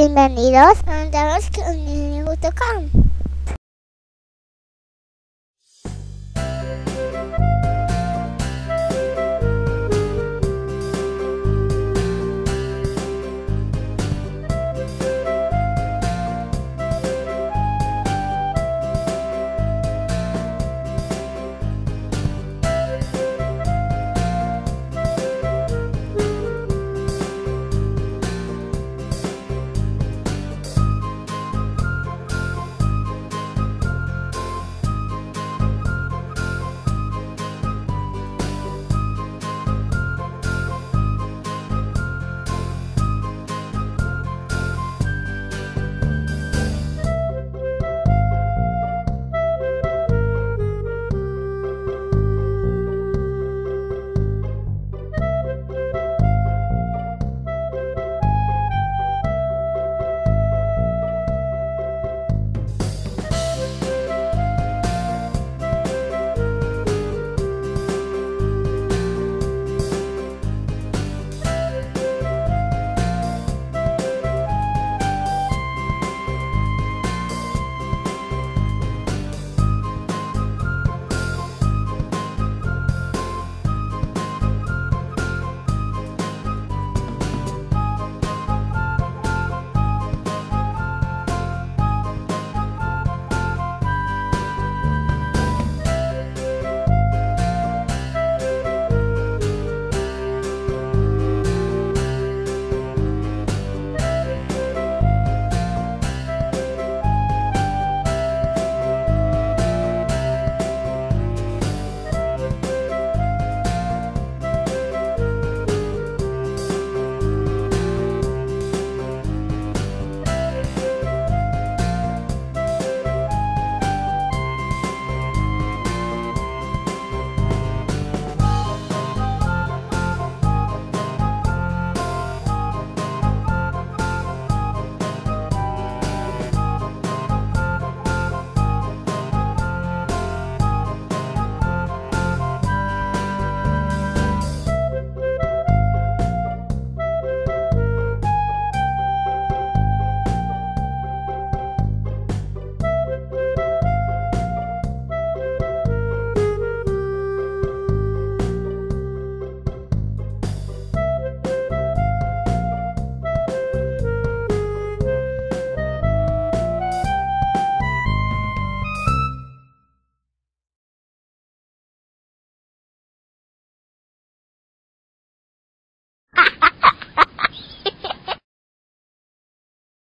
Bienvenidos a Andamos con